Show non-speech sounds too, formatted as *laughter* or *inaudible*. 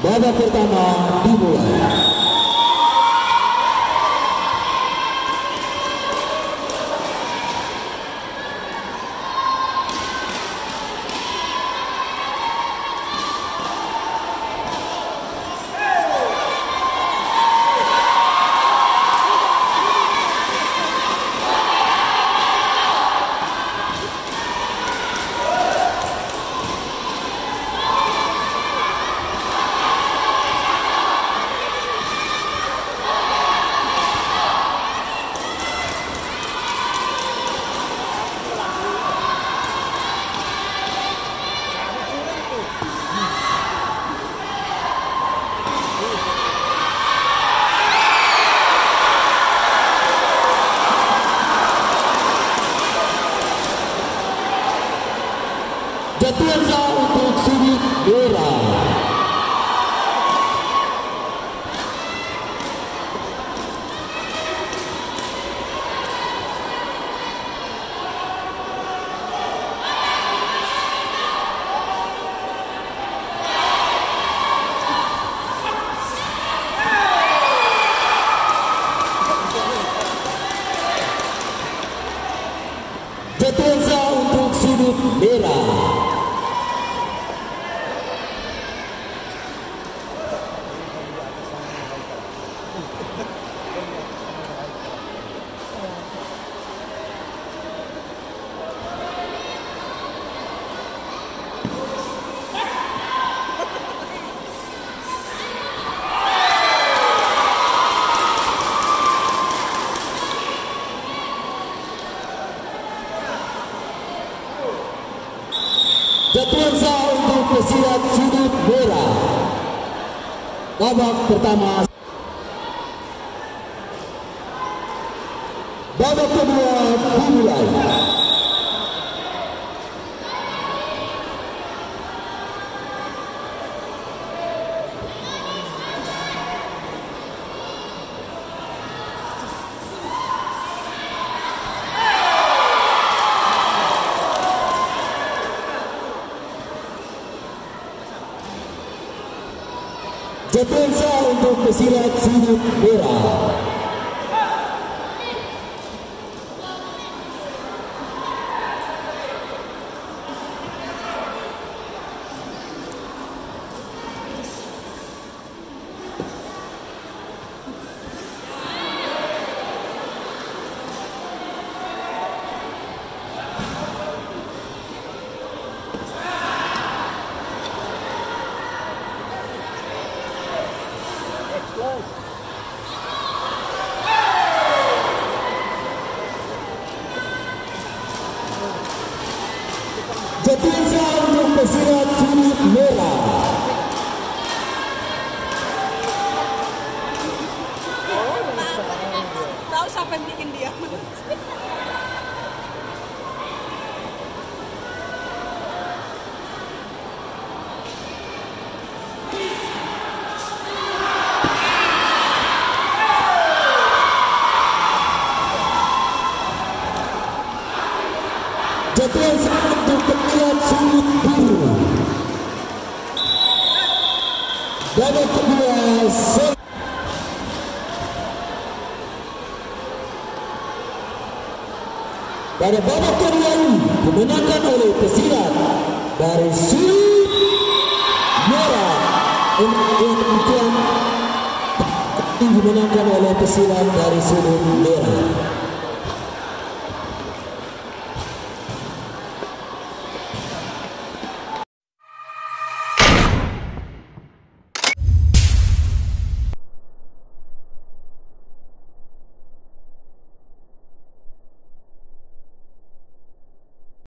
babak pertama dimulai. Jatuhan untuk sudut merah. Jatuhan untuk sudut merah. Sah untuk pesilat sudut merah. Babak pertama. Babak kedua dimulai. Jatuhan untuk pesilat sudut merah. Jatuhan untuk pesilat sudut merah. Tahu siapa yang bikin dia? *laughs* Jatuhan untuk pesilat sudut biru. Babak kedua sel- Pada babak kedua ini dimenangkan oleh pesilat dari sudut merah. Yang dimenangkan oleh pesilat dari sudut merah.